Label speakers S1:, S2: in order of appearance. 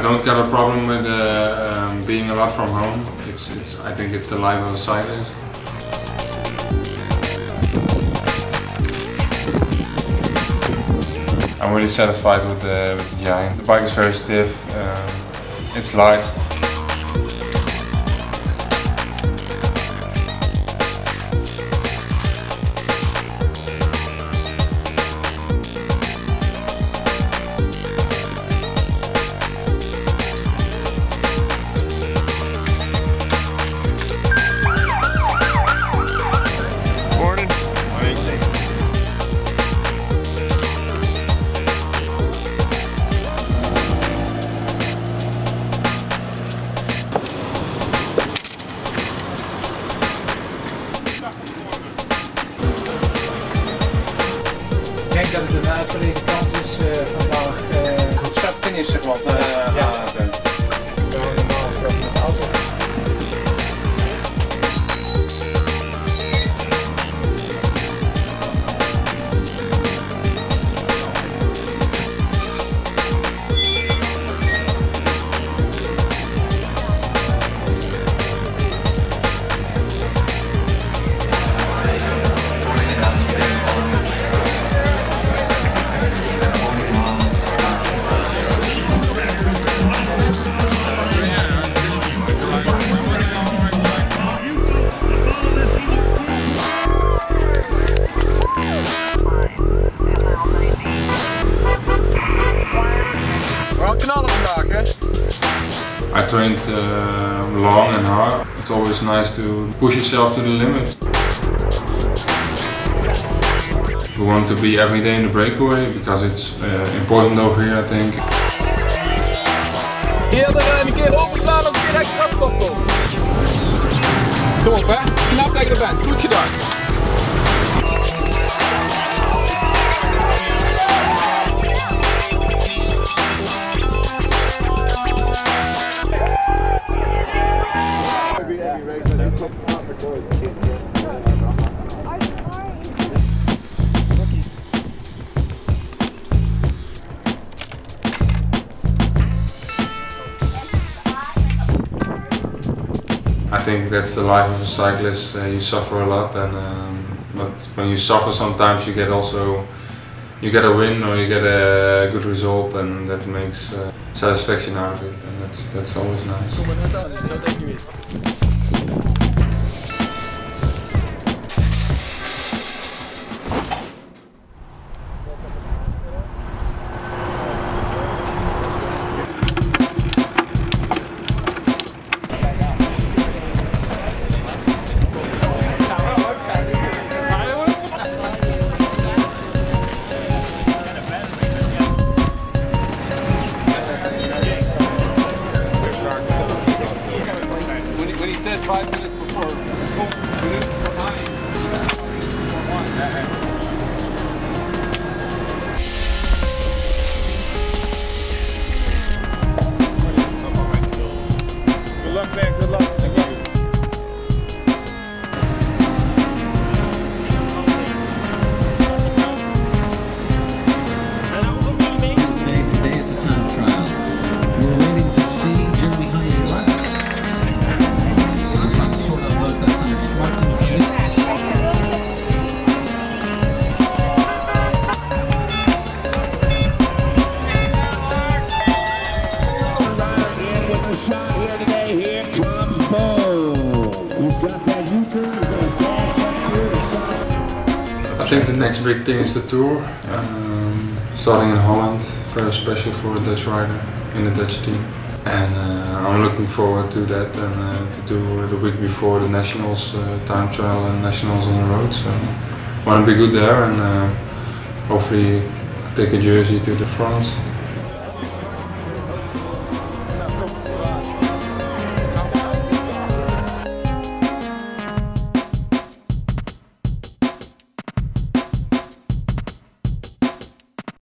S1: don't get a problem with uh, um, being a lot from home. It's, it's, I think it's the life of a cyclist. I'm really satisfied with the, with the. The bike is very stiff, um, it's light.
S2: ik heb de waterleeskans is eh, vandaag eh, goed is, zeg maar. ja.
S3: Eh,
S1: I trained uh, long and hard. It's always nice to push yourself to the limit. We want to be every day in the breakaway because it's uh, important over here, I think.
S3: Eh. Kom op, hè? Knap je er bent. Goed gedaan.
S1: I think that's the life of a cyclist. Uh, you suffer a lot, and um, but when you suffer, sometimes you get also you get a win or you get a good result, and that makes uh, satisfaction out of it, and that's that's always nice. zweiten think the next big thing is the tour, um, starting in Holland, very special for a Dutch rider in the Dutch team. And uh, I'm looking forward to that and uh, to do the week before the nationals, uh, time trial and nationals on the road. So want to be good there and uh, hopefully take a jersey to the France.